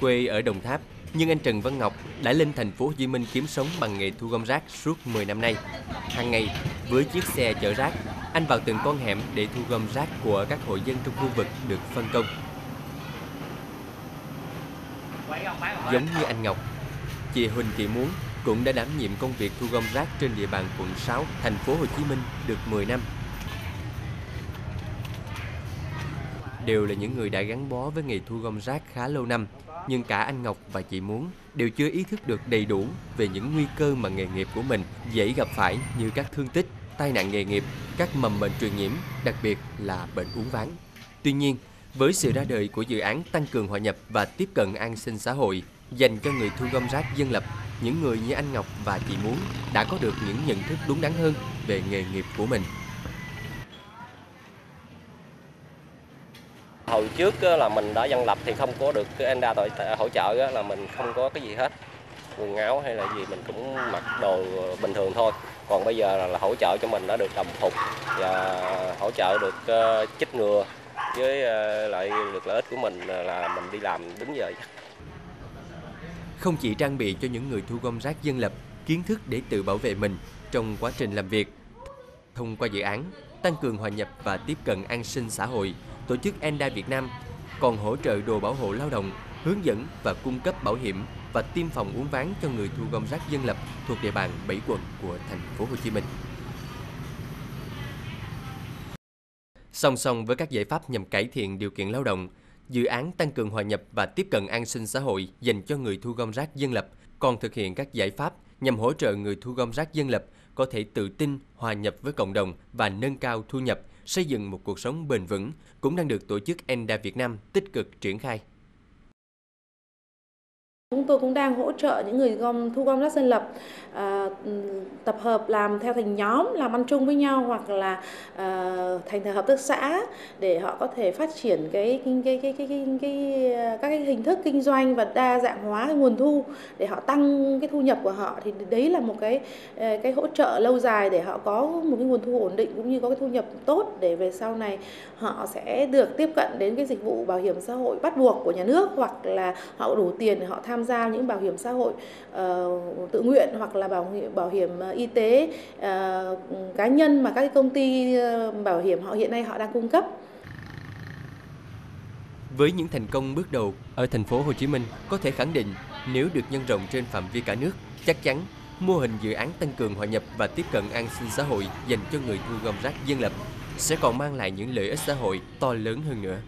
Quê ở Đồng Tháp, nhưng anh Trần Văn Ngọc đã lên thành phố Hồ Chí Minh kiếm sống bằng nghề thu gom rác suốt 10 năm nay. Hàng ngày, với chiếc xe chở rác, anh vào từng con hẻm để thu gom rác của các hộ dân trong khu vực được phân công. Giống như anh Ngọc, chị Huỳnh Thị Muốn cũng đã đảm nhiệm công việc thu gom rác trên địa bàn quận 6, thành phố Hồ Chí Minh được 10 năm. Đều là những người đã gắn bó với nghề thu gom rác khá lâu năm, nhưng cả anh Ngọc và chị Muốn đều chưa ý thức được đầy đủ về những nguy cơ mà nghề nghiệp của mình dễ gặp phải như các thương tích, tai nạn nghề nghiệp, các mầm bệnh truyền nhiễm, đặc biệt là bệnh uống ván. Tuy nhiên, với sự ra đời của dự án tăng cường hòa nhập và tiếp cận an sinh xã hội dành cho người thu gom rác dân lập, những người như anh Ngọc và chị Muốn đã có được những nhận thức đúng đắn hơn về nghề nghiệp của mình. Hồi trước là mình đã dân lập thì không có được cái ENDA tội hỗ trợ là mình không có cái gì hết. Quần áo hay là gì mình cũng mặc đồ bình thường thôi. Còn bây giờ là hỗ trợ cho mình đã được đồng phục và hỗ trợ được ờ, chích ngừa với ờ, lại được lợi ích của mình ờ, là mình đi làm đúng giờ. Không chỉ trang bị cho những người thu gom rác dân lập kiến thức để tự bảo vệ mình trong quá trình làm việc, thông qua dự án tăng cường hòa nhập và tiếp cận an sinh xã hội, tổ chức ENDA Việt Nam còn hỗ trợ đồ bảo hộ lao động, hướng dẫn và cung cấp bảo hiểm và tiêm phòng uống ván cho người thu gom rác dân lập thuộc địa bàn 7 quận của thành phố Hồ Chí Minh. Song song với các giải pháp nhằm cải thiện điều kiện lao động, dự án tăng cường hòa nhập và tiếp cận an sinh xã hội dành cho người thu gom rác dân lập còn thực hiện các giải pháp nhằm hỗ trợ người thu gom rác dân lập có thể tự tin hòa nhập với cộng đồng và nâng cao thu nhập, xây dựng một cuộc sống bền vững cũng đang được tổ chức ENDA Việt Nam tích cực triển khai. Chúng tôi cũng đang hỗ trợ những người gom thu gom rác dân lập à, tập hợp làm theo thành nhóm, làm ăn chung với nhau hoặc là à, thành hợp tác xã để họ có thể phát triển cái cái cái cái cái, cái, cái các cái hình thức kinh doanh và đa dạng hóa cái nguồn thu để họ tăng cái thu nhập của họ. Thì đấy là một cái ờ, cái hỗ trợ lâu dài để họ có một cái nguồn thu ổn định cũng như có cái thu nhập tốt để về sau này họ sẽ được tiếp cận đến cái dịch vụ bảo hiểm xã hội bắt buộc của nhà nước hoặc là họ đủ tiền để họ tham tham gia những bảo hiểm xã hội uh, tự nguyện hoặc là bảo hiểm bảo hiểm ờ, y tế uh, cá nhân mà các công ty bảo hiểm họ hiện nay họ đang cung cấp. Với những thành công bước đầu ở thành phố Hồ Chí Minh, có thể khẳng định nếu được nhân rộng trên phạm vi cả nước, chắc chắn mô hình dự án tăng cường hòa nhập và tiếp cận an sinh xã hội dành cho người thu gom rác dân lập sẽ còn mang lại những lợi ích xã hội to lớn hơn nữa.